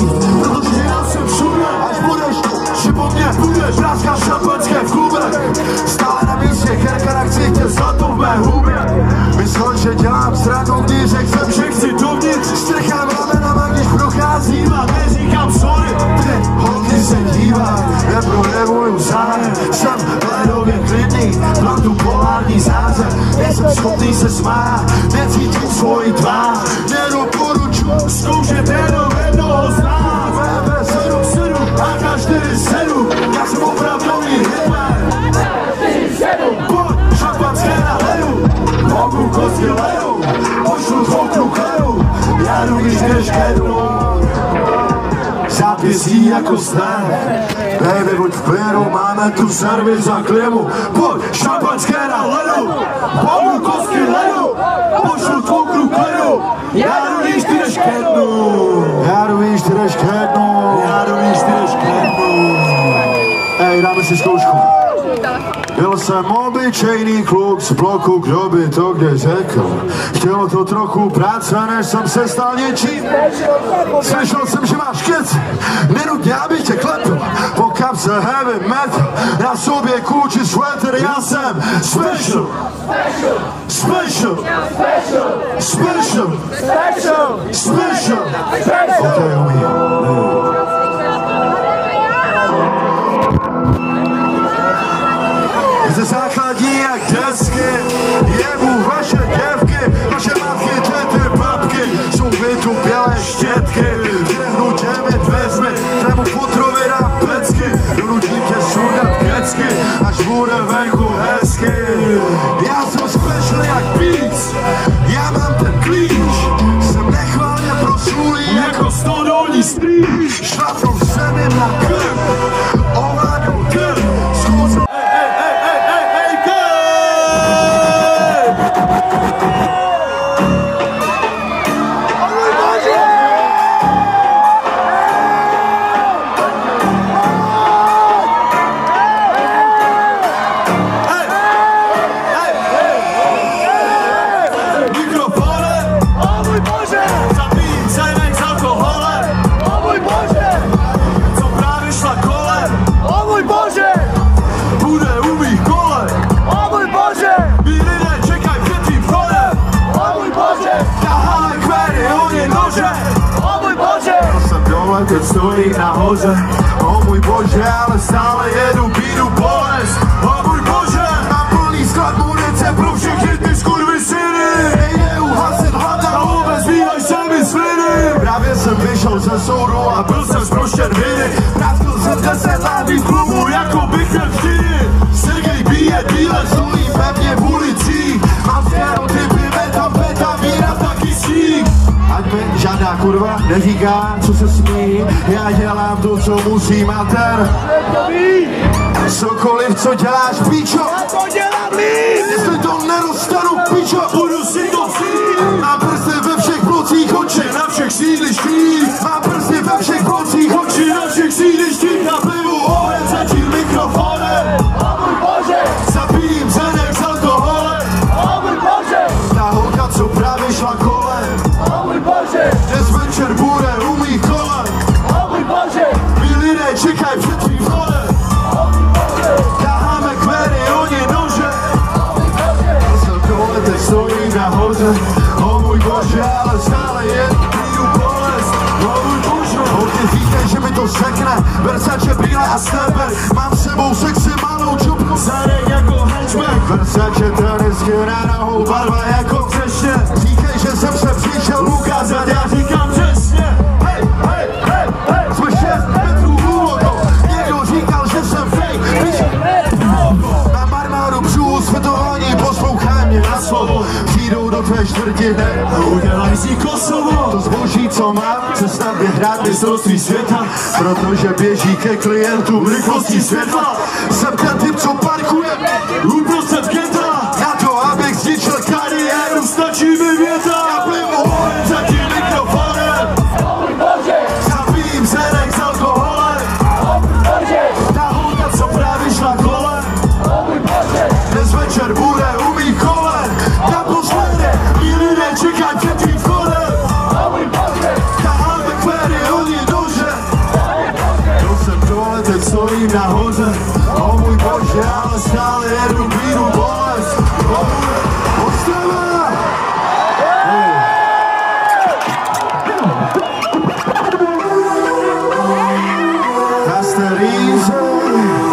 nebaví, protože já jsem všude, až budeš, či po mně budeš, láska šampanské v klube, stále na místě, herka na ksichtě, zlato v mé hubě, myslel, že dělám srandu, když řekl jsem, že chci dovnitř, strchám ramenama, když procházím a neříkám sorry, ty holky se dívají, neprojevuju zájem, jsem ledově klidný, mám tu polární záře, nejsem schopný se smát, necítím svoji tvář, nedoporučuji zkoušet Zápěstí jako znak Baby, buď v klidu, máme tu servis za klimu Pojď, šampanské na ledu kosti ledu Byl jsem obyčejný kluk z bloku, kdo by to kde řekl. Chtělo to trochu práce, než jsem se stal něčím. Slyšel jsem, že máš kec, nenutně, abych tě klepl. Po kapse heavy metal, na sobě kůči sweater, já jsem special. Special. Special. Special. Ok, umí. Ze Až bude venku hezky. Já jsem special jak Beats Já mám ten klíč. Jsem nechválně proslulý jako stodolní strýč. Šlapnou se mi na krk Teď stojí nahoře O můj bože, ale stále jedu, bídu bolest. O můj bože, mám plný sklad munice pro všechny ty skurvysyny Nejde uhasit hlad a vůbec výhaj se mi sviny Právě jsem vyšel ze soudu a byl kurva neříká, co se smí. Já dělám to, co musím a ten Cokoliv, co děláš, píčo. To dělám líp! Jestli to nedostanu, píčo. Budu si to vzít Mám prsty ve všech blocích oči. Na všech sídlištích to sekne Versace, brýle a sneber Mám s sebou sexy malou čupku. Zadek jako hatchback. Versace, tenisky Tvé čtvrti hned a udělaj si Kosovo. To zboží, co mám, se snadně hrát mistrovství světa Protože běží ke klientům rychlostí světla Jsem ten typ, co parkuje uprostřed geta I'll ever be the boss. What's up? That's the reason.